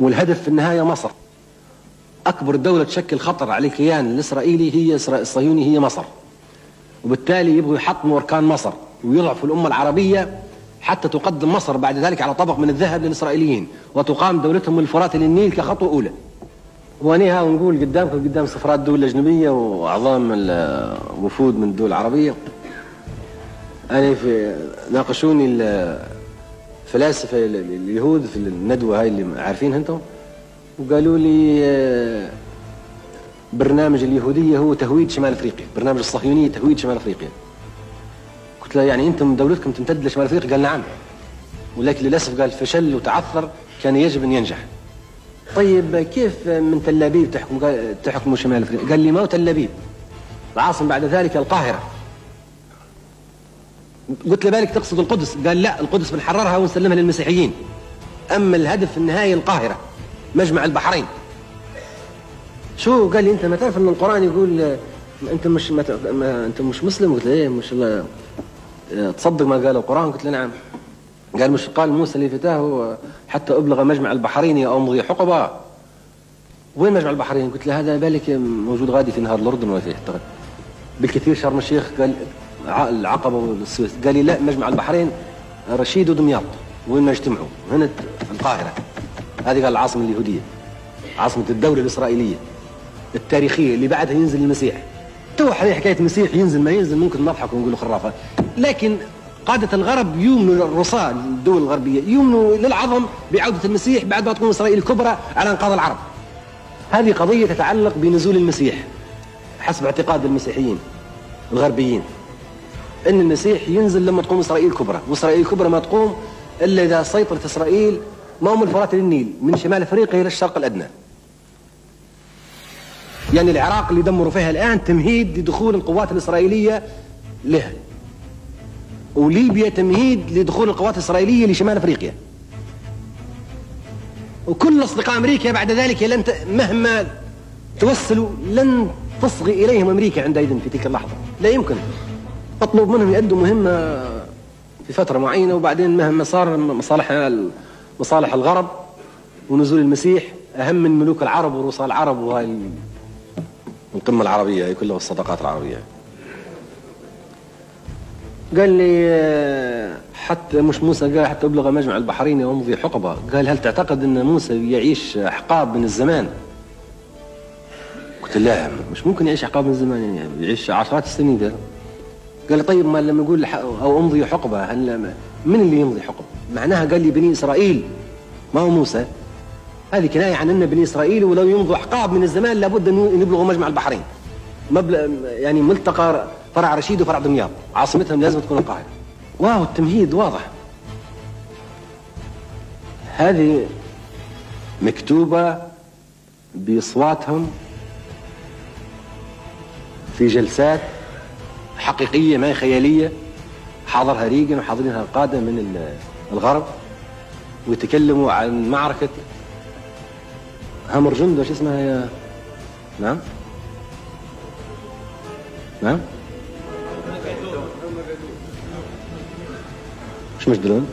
والهدف في النهاية مصر. أكبر دولة تشكل خطر على الكيان الإسرائيلي هي الصهيوني هي مصر. وبالتالي يبغوا يحطموا أركان مصر ويضعفوا الأمة العربية حتى تقدم مصر بعد ذلك على طبق من الذهب للإسرائيليين وتقام دولتهم من الفرات للنيل كخطوة أولى. وأنيها ونقول قدامكم قدام سفرات دول الأجنبية وأعظام الوفود من الدول العربية أنا في ناقشوني الفلاسفة اليهود في الندوة هاي اللي عارفينها أنتم وقالوا لي آه، برنامج اليهودية هو تهويد شمال أفريقيا برنامج الصهيونية تهويد شمال أفريقيا. قلت له يعني أنتم دولتكم تمتد لشمال أفريقيا؟ قال نعم. ولكن للأسف قال فشل وتعثر كان يجب أن ينجح. طيب كيف من تل أبيب تحكم؟ تحكموا شمال أفريقيا؟ قال لي ما هو تل أبيب. العاصمة بعد ذلك القاهرة. قلت له بالك تقصد القدس؟ قال لا القدس بنحررها ونسلمها للمسيحيين. أما الهدف في النهاية القاهرة مجمع البحرين. شو؟ قال لي أنت ما تعرف إن القرآن يقول أنت مش ما, ما أنت مش مسلم؟ قلت له إيه مش الله. تصدق ما قال القرآن؟ قلت له نعم. قال مش قال موسى لفتاه حتى أبلغ مجمع البحرين أو أمضي حقبة. وين مجمع البحرين؟ قلت له هذا بالك موجود غادي في نهر الأردن ولا في بالكثير شرم الشيخ. قال العقبة والسويس. قال لي لا مجمع البحرين رشيد ودمياط وين ما يجتمعوا؟ هنا القاهرة. هذه قال العاصمة اليهودية. عاصمة الدولة الإسرائيلية. التاريخية اللي بعدها ينزل المسيح. تو حكاية المسيح ينزل ما ينزل ممكن نضحك ونقول خرافة. لكن قادة الغرب يؤمنوا الرصاة الدول الغربية يؤمنوا للعظم بعودة المسيح بعد ما تكون إسرائيل الكبرى على إنقاذ العرب. هذه قضية تتعلق بنزول المسيح حسب اعتقاد المسيحيين الغربيين. إن المسيح ينزل لما تقوم إسرائيل كبرى وإسرائيل الكبرى ما تقوم إلا إذا سيطرت إسرائيل ما من الفرات للنيل من شمال أفريقيا إلى الشرق الأدنى. يعني العراق اللي دمروا فيها الآن تمهيد لدخول القوات الإسرائيلية له وليبيا تمهيد لدخول القوات الإسرائيلية لشمال أفريقيا. وكل أصدقاء أمريكا بعد ذلك لن ت... مهما توسلوا لن تصغي إليهم أمريكا عندئذ في تلك اللحظة. لا يمكن. تطلب منهم يؤدوا مهمة في فترة معينة وبعدين مهما صار مصالحنا مصالح الغرب ونزول المسيح أهم من ملوك العرب ورؤساء العرب وهاي القمة العربية هي كلها الصداقات العربية. قال لي حتى مش موسى قال حتى أبلغ مجمع البحرين وامضي حقبة. قال هل تعتقد أن موسى يعيش أحقاب من الزمان؟ قلت لا. مش ممكن يعيش أحقاب من الزمان يعني يعيش عشرات السنين ده. قال طيب ما لما يقول أو أمضي حقبة هل من اللي يمضي حقبة؟ معناها قال لي بني إسرائيل. ما هو موسى؟ هذه كناية عن أن بني إسرائيل ولو يمضوا أحقاب من الزمان لابد أن يبلغوا مجمع البحرين. مبلغ يعني ملتقى فرع رشيد وفرع دمياط. عاصمتهم لازم تكون القاهرة. واو التمهيد واضح. هذه مكتوبة بإصواتهم في جلسات حقيقية ما خيالية حاضرها ريجن وحاضرينها القادة من الغرب ويتكلموا عن معركة هامرجند وش اسمها يا نعم؟ نعم؟ مش مجدلون؟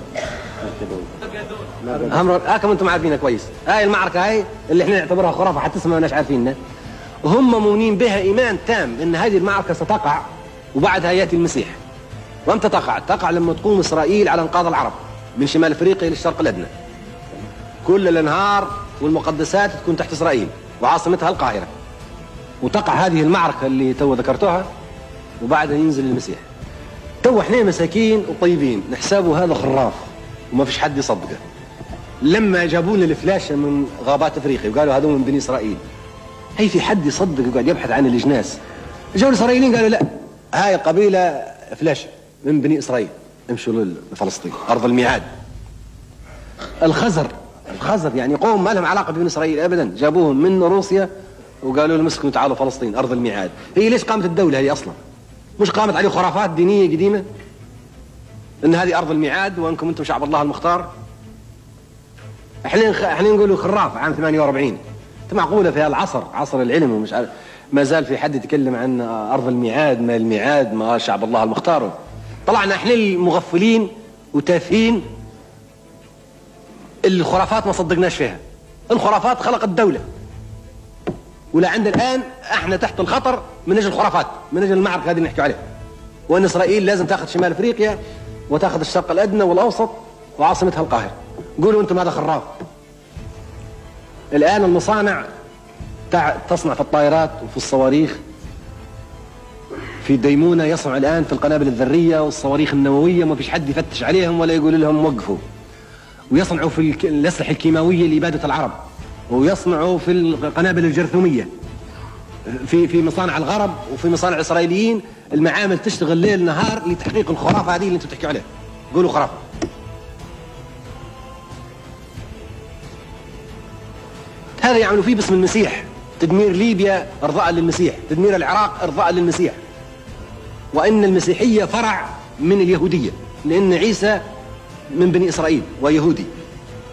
همر آه كم أنتم عارفينها كويس. هاي المعركة هاي اللي إحنا نعتبرها خرافة حتى اسمها ماناش عارفينها. وهم مؤمنين بها إيمان تام إن هذه المعركة ستقع. وبعدها يأتي المسيح. وامتى تقع؟ تقع لما تقوم إسرائيل على انقاذ العرب من شمال إفريقيا للشرق الادنى كل الأنهار والمقدسات تكون تحت إسرائيل وعاصمتها القاهرة. وتقع هذه المعركة اللي تو ذكرتوها وبعدها ينزل المسيح. تو إحنا مساكين وطيبين نحسابه هذا خراف وما فيش حد يصدقه. لما جابوا لنا الفلاشة من غابات إفريقيا وقالوا هذول من بني إسرائيل. هي في حد يصدق وقاعد يبحث عن الإجناس؟ جو الإسرائيليين قالوا لا. هاي قبيلة فلاشة من بني إسرائيل. امشوا لفلسطين أرض الميعاد. الخزر الخزر يعني قوم ما لهم علاقة ببني إسرائيل ابدا. جابوهم من روسيا وقالوا لهم اسكنوا تعالوا فلسطين أرض الميعاد. هي ليش قامت الدولة هذه أصلا؟ مش قامت عليه خرافات دينية قديمة؟ إن هذه أرض الميعاد وأنكم أنتم شعب الله المختار؟ إحنا إحنا نقولوا خراف عام 48 معقولة في العصر عصر العلم ومش عارف. ما زال في حد يتكلم عن أرض الميعاد ما الميعاد ما شعب الله المختار. طلعنا إحنا المغفلين وتافهين. الخرافات ما صدقناش فيها. الخرافات خلقت دولة. ولا عند الآن إحنا تحت الخطر من أجل الخرافات من أجل المعركة هذه اللي نحكي عليها. وأن إسرائيل لازم تأخذ شمال أفريقيا وتأخذ الشرق الأدنى والأوسط وعاصمتها القاهرة. قولوا أنتم هذا خراف الآن المصانع تصنع في الطائرات وفي الصواريخ. في ديمونة يصنع الآن في القنابل الذرية والصواريخ النووية ما فيش حد يفتش عليهم ولا يقول لهم وقفوا. ويصنعوا في الأسلحة الكيماوية لإبادة العرب ويصنعوا في القنابل الجرثومية. في في مصانع الغرب وفي مصانع الإسرائيليين. المعامل تشتغل ليل نهار لتحقيق الخرافة هذه اللي أنتم بتحكوا عليها. قولوا خرافة. هذا يعملوا فيه باسم المسيح. تدمير ليبيا إرضاء للمسيح تدمير العراق إرضاء للمسيح. وإن المسيحية فرع من اليهودية لأن عيسى من بني إسرائيل ويهودي.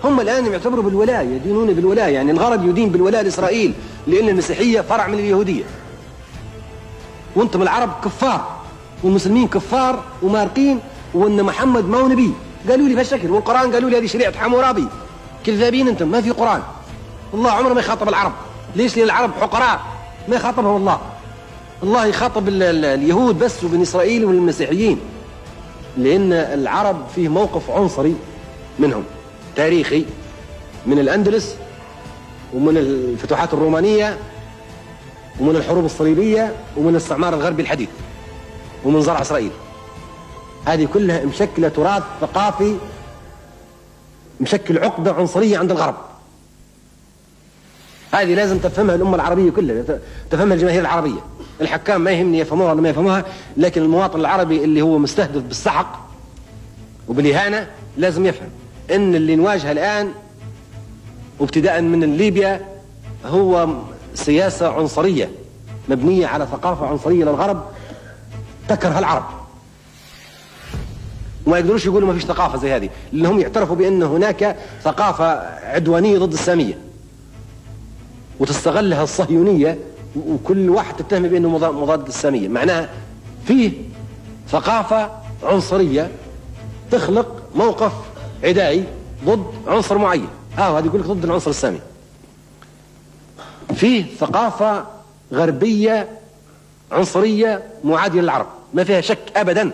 هم الآن يعتبروا بالولاية يدينون بالولاية يعني الغرب يدين بالولاية لإسرائيل لأن المسيحية فرع من اليهودية. وأنتم العرب كفار والمسلمين كفار ومارقين وأن محمد ما هو نبي. قالوا لي بهالشكل والقرآن قالوا لي هذه شريعة حمورابي. كذابين أنتم ما في قرآن. الله عمره ما يخاطب العرب. ليش لأن العرب حقراء؟ ما يخاطبهم الله. الله يخاطب اليهود بس وبني إسرائيل والمسيحيين لأن العرب فيه موقف عنصري منهم. تاريخي. من الأندلس ومن الفتوحات الرومانية ومن الحروب الصليبية ومن الاستعمار الغربي الحديث ومن زرع إسرائيل. هذه كلها مشكلة تراث ثقافي مشكل عقدة عنصرية عند الغرب. هذه لازم تفهمها الأمة العربية كلها تفهمها الجماهير العربية. الحكام ما يهمني يفهموها ولا ما يفهموها لكن المواطن العربي اللي هو مستهدف بالسحق وبالإهانة لازم يفهم إن اللي نواجهه الآن وابتداء من ليبيا هو سياسة عنصرية مبنية على ثقافة عنصرية للغرب تكره العرب. وما يقدروش يقولوا ما فيش ثقافة زي هذه لأنهم يعترفوا بأن هناك ثقافة عدوانية ضد السامية. وتستغلها الصهيونية وكل واحد تتهم بأنه مضاد للسامية معناها فيه ثقافة عنصرية تخلق موقف عدائي ضد عنصر معين. آه هذا يقول لك ضد العنصر السامي فيه ثقافة غربية عنصرية معادية للعرب. ما فيها شك أبدا.